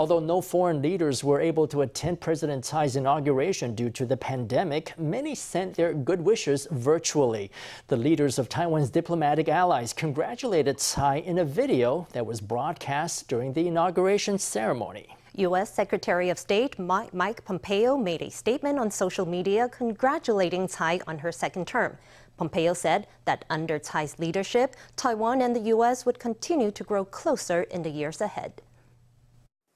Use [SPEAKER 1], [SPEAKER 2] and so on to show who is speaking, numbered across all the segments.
[SPEAKER 1] Although no foreign leaders were able to attend President Tsai's inauguration due to the pandemic, many sent their good wishes virtually. The leaders of Taiwan's diplomatic allies congratulated Tsai in a video that was broadcast during the inauguration ceremony.
[SPEAKER 2] U.S. Secretary of State Mike Pompeo made a statement on social media congratulating Tsai on her second term. Pompeo said that under Tsai's leadership, Taiwan and the U.S. would continue to grow closer in the years ahead.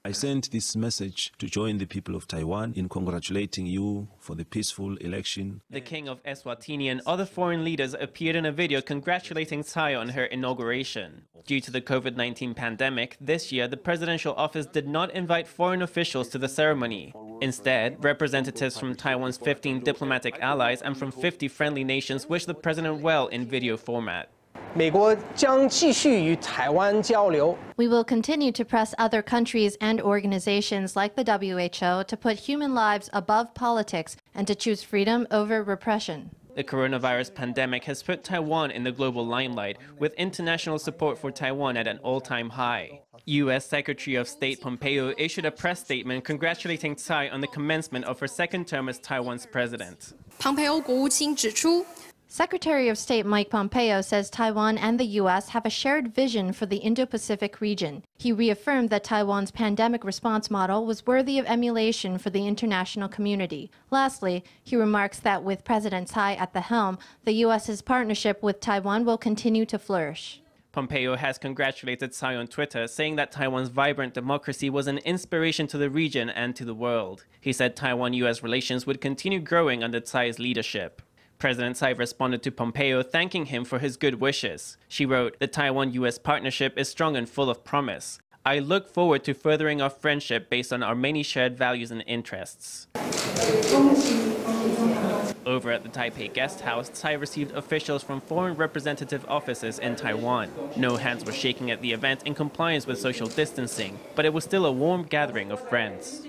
[SPEAKER 3] I sent this message to join the people of Taiwan in congratulating you for the peaceful election.
[SPEAKER 4] The King of Eswatini and other foreign leaders appeared in a video congratulating Tsai on her inauguration. Due to the COVID 19 pandemic, this year the presidential office did not invite foreign officials to the ceremony. Instead, representatives from Taiwan's 15 diplomatic allies and from 50 friendly nations wished the president well in video format.
[SPEAKER 5] We will continue
[SPEAKER 6] to press other countries and organizations like the WHO to put human lives above politics and to choose freedom over repression.
[SPEAKER 4] The coronavirus pandemic has put Taiwan in the global limelight, with international support for Taiwan at an all-time high. U.S. Secretary of State Pompeo issued a press statement congratulating Tsai on the commencement of her second term as Taiwan's president.
[SPEAKER 6] 庞培欧国务卿指出 ，Secretary of State Mike Pompeo says Taiwan and the U.S. have a shared vision for the Indo Pacific region. He reaffirmed that Taiwan's pandemic response model was worthy of emulation for the international community. Lastly, he remarks that with President Tsai at the helm, the U.S.'s partnership with Taiwan will continue to flourish.
[SPEAKER 4] Pompeo has congratulated Tsai on Twitter, saying that Taiwan's vibrant democracy was an inspiration to the region and to the world. He said Taiwan US relations would continue growing under Tsai's leadership. President Tsai responded to Pompeo thanking him for his good wishes. She wrote, The Taiwan US partnership is strong and full of promise. I look forward to furthering our friendship based on our many shared values and interests. Over at the Taipei guest house, Tsai received officials from foreign representative offices in Taiwan. No hands were shaking at the event in compliance with social distancing, but it was still a warm gathering of friends.